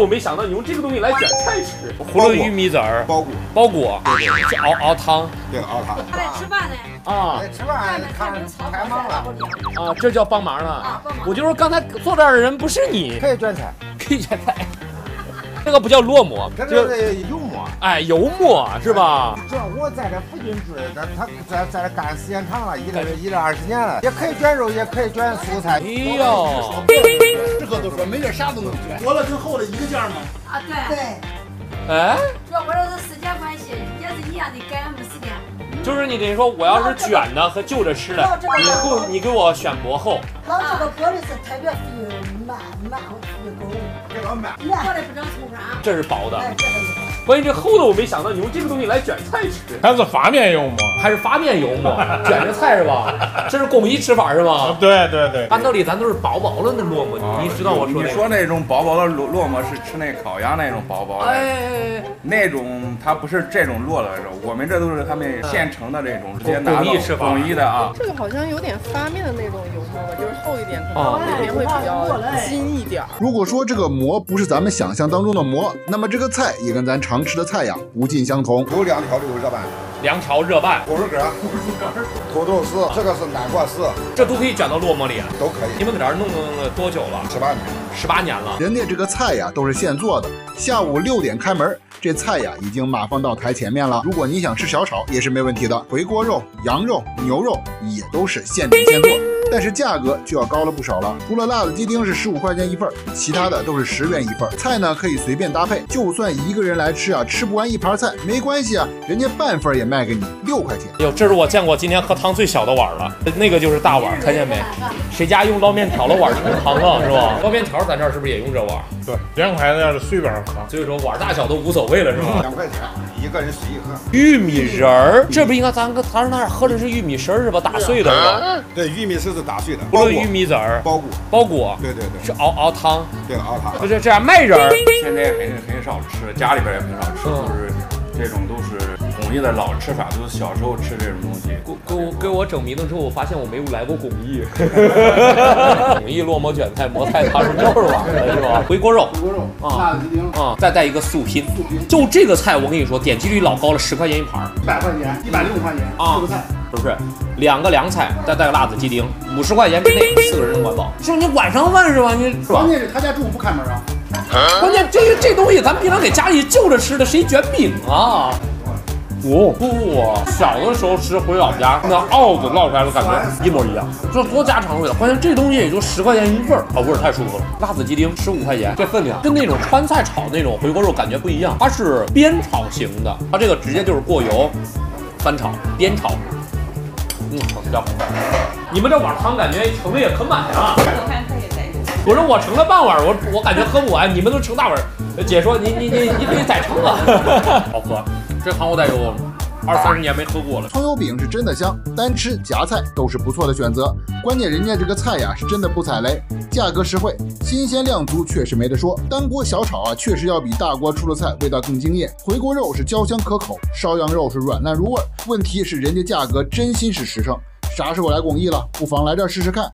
我没想到你用这个东西来卷菜吃，葫芦玉米籽儿包谷，包裹，是熬熬汤对，熬汤。他在吃饭呢，啊在，吃饭呢看看有炒太忙了，啊，这叫帮忙了啊帮忙我就说刚才坐这儿的人不是你，可以卷菜，可以卷菜。这个不叫落寞，这这是油馍。哎油馍是吧？主要我在这附近住的，他他在在这干时间长了，一直一直二十年了，也可以卷肉，也可以卷蔬菜。哎呦，适合都说没点啥都能卷，薄了跟厚的一个价吗？啊对，对，哎，主要我这是时间关系，也是一样的赶没时间。就是你等于说我要是卷的和就着吃的，你给你给我选薄厚，老这个玻璃是特别费慢慢费工，这个慢，过来不整粗长，这是薄的。哎，这个是。关于这厚的，我没想到你用这个东西来卷菜吃，它是发面油馍。还是发面油馍，卷着菜是吧？这是工艺吃法是吗？对对对，按道理咱都是薄薄的那落馍，你知道我说你那个？说那种薄薄的烙烙馍是吃那烤鸭那种薄薄的，哎，那种它不是这种烙的肉，我们这都是他们现成的这种，直接拿工艺吃法工艺的啊。这个好像有点发面的那种油馍吧，就是厚一点，可哦能里面会比较筋一点儿。如果说这个馍不是咱们想象当中的馍，那么这个菜也跟咱常吃的菜呀不尽相同。有两条的有热拌，凉条热拌，锅肉根儿，土豆丝，这个是南瓜丝，这都可以卷到烙馍里。都可以。你们搁这儿弄了多久了？十八年，十八年了。人家这个菜呀都是现做的，下午六点开门，这菜呀已经码放到台前面了。如果你想吃小炒也是没问题的，回锅肉、羊肉、牛肉也都是现点现做，但是价格就要高了不少了。除了辣子鸡丁是十五块钱一份儿，其他的都是十元一份儿。菜呢可以随便搭配，就算一个人来吃啊，吃不完一盘菜没关系啊，人家半份也卖给你六块钱。哎呦，这是我见过今天喝汤最小的碗了，那个就是大碗，看见没？谁家用捞面条的碗盛汤啊，是吧？捞面条咱这儿是不是也用这碗？对，两块的要是随便喝。所以说碗大小都无所谓了，是吧？两块钱一个人洗一盒。玉米仁儿，这不应该咱搁咱那儿喝的是玉米丝儿是吧？打碎的是吧？对，玉米丝是打碎的，葫芦玉米籽儿包谷，包裹。对对对，是熬熬汤，对熬汤。不是这样麦仁儿，现在很很少吃，家里边也很少吃，嗯。就是这种都是巩义的老吃法，都是小时候吃这种东西。给给我给我整迷瞪之后，我发现我没有来过巩义，巩义落馍卷菜馍菜它是这儿碗的是吧？回锅肉。回锅肉、啊辣子鸡丁，啊，再带一个素拼，就这个菜我跟你说点击率老高了，十块钱一盘，一百块钱，一百零五块钱，啊四个菜。不是两个凉菜，再带个辣子鸡丁，五十块钱之内四个人能管饱。是你晚上饭是吧？你是吧关？键是他家中午不开门啊，关键这这东西咱们平常给家里就着吃的，谁卷饼啊？哦不不，小的时候吃回老家，那鏊子烙出来的感觉一模一样，就多家常味道。关键这东西也就十块钱一份儿，啊，味儿太舒服了。辣子鸡丁十五块钱，这分量跟那种川菜炒那种回锅肉感觉不一样，它是煸炒型的，它这个直接就是过油翻炒煸炒。嗯，好家伙，你们这碗汤感觉盛的也可满啊！我说我盛了半碗，我我感觉喝不完，你们都盛大碗。姐说你你你你可以再盛啊，好喝。这汤我得有二三十年没喝过了。葱油饼是真的香，单吃夹菜都是不错的选择。关键人家这个菜呀是真的不踩雷，价格实惠，新鲜量足，确实没得说。单锅小炒啊，确实要比大锅出的菜味道更惊艳。回锅肉是焦香可口，烧羊肉是软烂入味。问题是人家价格真心是实诚。啥时候来巩义了？不妨来这儿试试看。